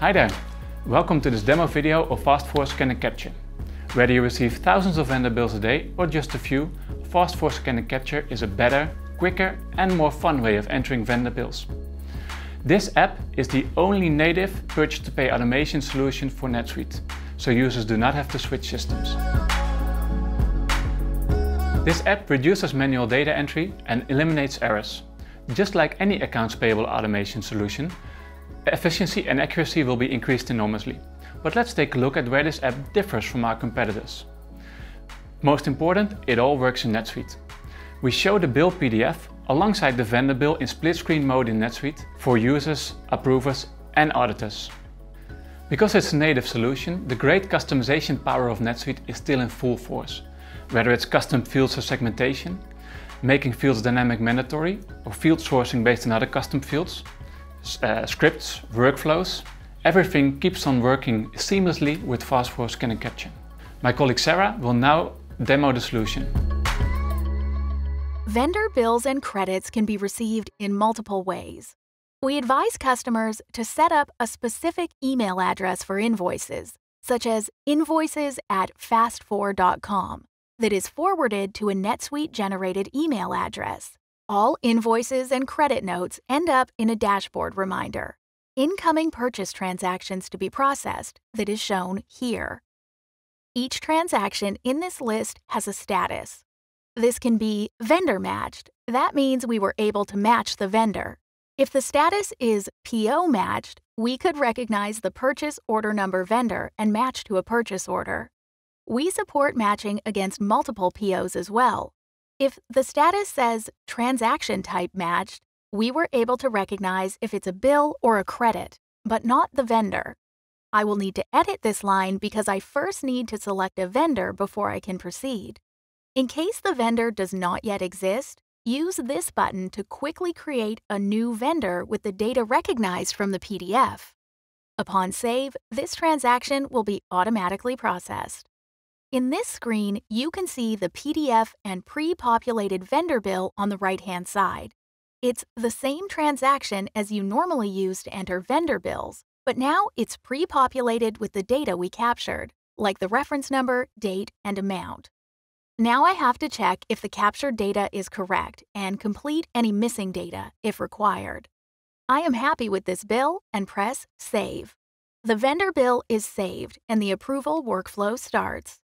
Hi there! Welcome to this demo video of Fast4 Scan and Capture. Whether you receive thousands of vendor bills a day or just a few, Fast4 Scan and Capture is a better, quicker and more fun way of entering vendor bills. This app is the only native purchase-to-pay automation solution for NetSuite, so users do not have to switch systems. This app reduces manual data entry and eliminates errors. Just like any accounts payable automation solution, efficiency and accuracy will be increased enormously. But let's take a look at where this app differs from our competitors. Most important, it all works in NetSuite. We show the bill PDF alongside the vendor bill in split screen mode in NetSuite for users, approvers and auditors. Because it's a native solution, the great customization power of NetSuite is still in full force. Whether it's custom fields or segmentation, making fields dynamic mandatory, or field sourcing based on other custom fields, uh, scripts, workflows, everything keeps on working seamlessly with Fast4 Scan and Capture. My colleague Sarah will now demo the solution. Vendor bills and credits can be received in multiple ways. We advise customers to set up a specific email address for invoices, such as invoices at fast4.com, that is forwarded to a NetSuite generated email address. All invoices and credit notes end up in a dashboard reminder. Incoming purchase transactions to be processed that is shown here. Each transaction in this list has a status. This can be vendor matched. That means we were able to match the vendor. If the status is PO matched, we could recognize the purchase order number vendor and match to a purchase order. We support matching against multiple POs as well, if the status says transaction type matched, we were able to recognize if it's a bill or a credit, but not the vendor. I will need to edit this line because I first need to select a vendor before I can proceed. In case the vendor does not yet exist, use this button to quickly create a new vendor with the data recognized from the PDF. Upon save, this transaction will be automatically processed. In this screen, you can see the PDF and pre-populated vendor bill on the right-hand side. It's the same transaction as you normally use to enter vendor bills, but now it's pre-populated with the data we captured, like the reference number, date, and amount. Now I have to check if the captured data is correct and complete any missing data if required. I am happy with this bill and press Save. The vendor bill is saved and the approval workflow starts.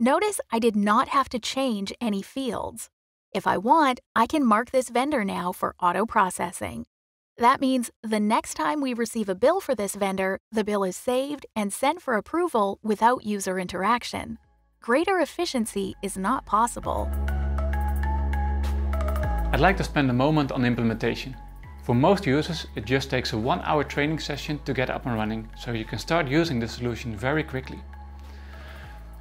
Notice I did not have to change any fields. If I want, I can mark this vendor now for auto processing. That means the next time we receive a bill for this vendor, the bill is saved and sent for approval without user interaction. Greater efficiency is not possible. I'd like to spend a moment on implementation. For most users, it just takes a one hour training session to get up and running, so you can start using the solution very quickly.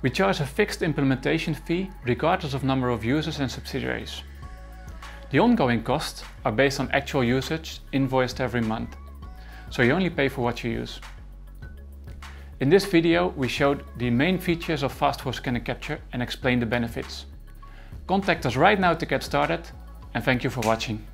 We charge a fixed implementation fee regardless of number of users and subsidiaries. The ongoing costs are based on actual usage invoiced every month, so you only pay for what you use. In this video we showed the main features of Fast4 Scan and Capture and explained the benefits. Contact us right now to get started and thank you for watching.